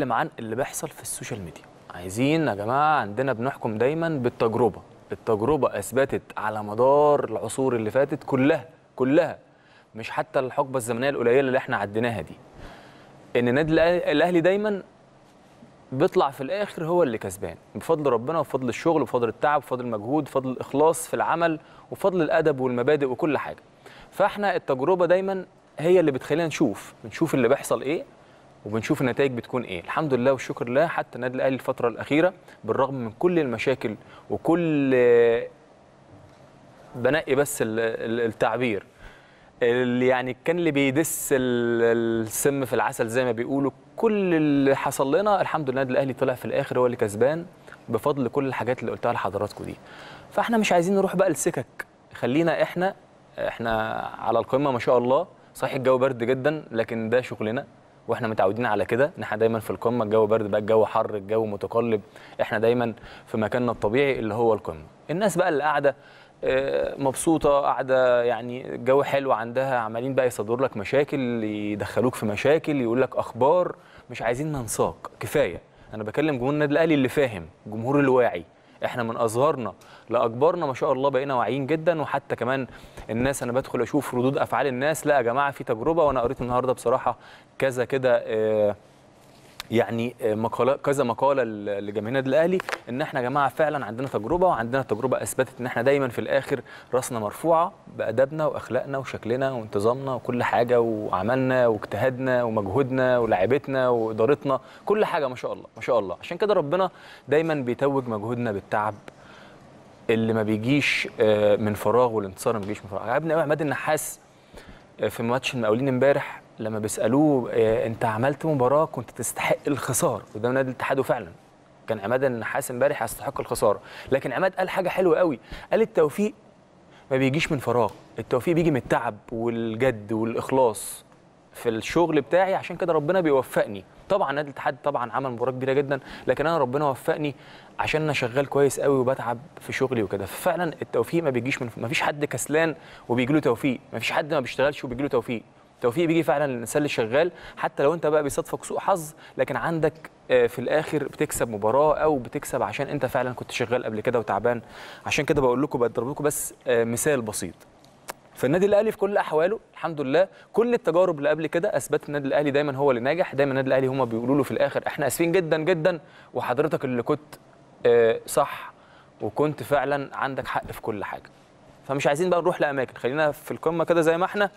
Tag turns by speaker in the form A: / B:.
A: نتكلم عن اللي بيحصل في السوشيال ميديا. عايزين يا جماعة عندنا بنحكم دايما بالتجربة. التجربة أثبتت على مدار العصور اللي فاتت كلها كلها. مش حتى الحقبة الزمنية القليلة اللي إحنا عديناها دي. إن النادي الأهلي دايما بيطلع في الآخر هو اللي كسبان. بفضل ربنا وبفضل الشغل وبفضل التعب وبفضل المجهود وبفضل الإخلاص في العمل وبفضل الأدب والمبادئ وكل حاجة. فإحنا التجربة دايما هي اللي بتخلينا نشوف. بنشوف اللي بيحصل إيه وبنشوف النتائج بتكون إيه. الحمد لله والشكر لله حتى النادي الأهلي الفترة الأخيرة بالرغم من كل المشاكل وكل بنقي بس ال- ال- التعبير اللي يعني كان اللي بيدس ال- السم في العسل زي ما بيقولوا كل اللي حصل لنا الحمد لله النادي الأهلي طلع في الآخر هو اللي كسبان بفضل كل الحاجات اللي قلتها لحضراتكم دي. فإحنا مش عايزين نروح بقى لسكك. خلينا إحنا إحنا على القمة ما شاء الله صحيح الجو برد جدا لكن ده شغلنا. وإحنا متعودين على كده إن إحنا دايما في القمة الجو برد بقى الجو حر الجو متقلب إحنا دايما في مكاننا الطبيعي اللي هو القمة. الناس بقى اللي قاعدة آه، مبسوطة قاعدة يعني الجو حلو عندها عمالين بقى يصدروا لك مشاكل يدخلوك في مشاكل يقول لك أخبار مش عايزين ننساق كفاية. أنا بكلم جمهور النادي الأهلي اللي فاهم الجمهور الواعي. إحنا من أصغرنا لأكبرنا ما شاء الله بقينا واعيين جدا وحتى كمان الناس أنا بدخل أشوف ردود أفعال الناس لا يا جماعة في تجربة وأنا قريت النهارده بصراحة كذا كده آه، يعني آه، مقالة كذا مقالة لجماهير النادي الأهلي إن إحنا يا جماعة فعلا عندنا تجربة وعندنا تجربة أثبتت إن إحنا دايما في الآخر رأسنا مرفوعة بأدبنا وأخلاقنا وشكلنا وانتظامنا وكل حاجة وعملنا واجتهادنا ومجهودنا ولاعيبتنا وإدارتنا كل حاجة ما شاء الله ما شاء الله. عشان كده ربنا دايما بيتوج مجهودنا بالتعب اللي ما بيجيش آه، من فراغ والانتصار ما بيجيش من فراغ. عجبني قوي عماد النحاس آه، في ماتش المقاولين امبارح لما بيسألوه آه، انت عملت مباراة كنت تستحق الخسارة. قدام نادي الاتحاد وفعلا كان عماد النحاس امبارح يستحق الخسارة. لكن عماد قال حاجة حلوة قوي. قال التوفيق ما بيجيش من فراغ. التوفيق بيجي من التعب والجد والإخلاص في الشغل بتاعي. عشان كده ربنا بيوفقني. طبعا نادي الاتحاد طبعا عمل مباراة كبيرة جدا. لكن أنا ربنا وفقني عشان أنا شغال كويس قوي وبتعب في شغلي وكده. ففعلا التوفيق ما بيجيش من ما فيش حد كسلان وبيجي له توفيق. ما فيش حد ما بيشتغلش وبيجي له توفيق. التوفيق بيجي فعلا للإنسان اللي شغال حتى لو أنت بقى بيصادفك سوء حظ لكن عندك آه، في الآخر بتكسب مباراة أو بتكسب عشان أنت فعلا كنت شغال قبل كده وتعبان. عشان كده بقول لكم بضرب لكم بس آه، مثال بسيط. فالنادي الأهلي في كل أحواله الحمد لله كل التجارب اللي قبل كده اثبت النادي الأهلي دايما هو اللي ناجح. دايما النادي الأهلي هم بيقولوا له في الآخر إحنا آسفين جدا جدا وحضرتك اللي كنت آه، صح وكنت فعلا عندك حق في كل حاجة. فمش عايزين بقى نروح لأماكن. خلينا في القمة كده زي ما إحنا.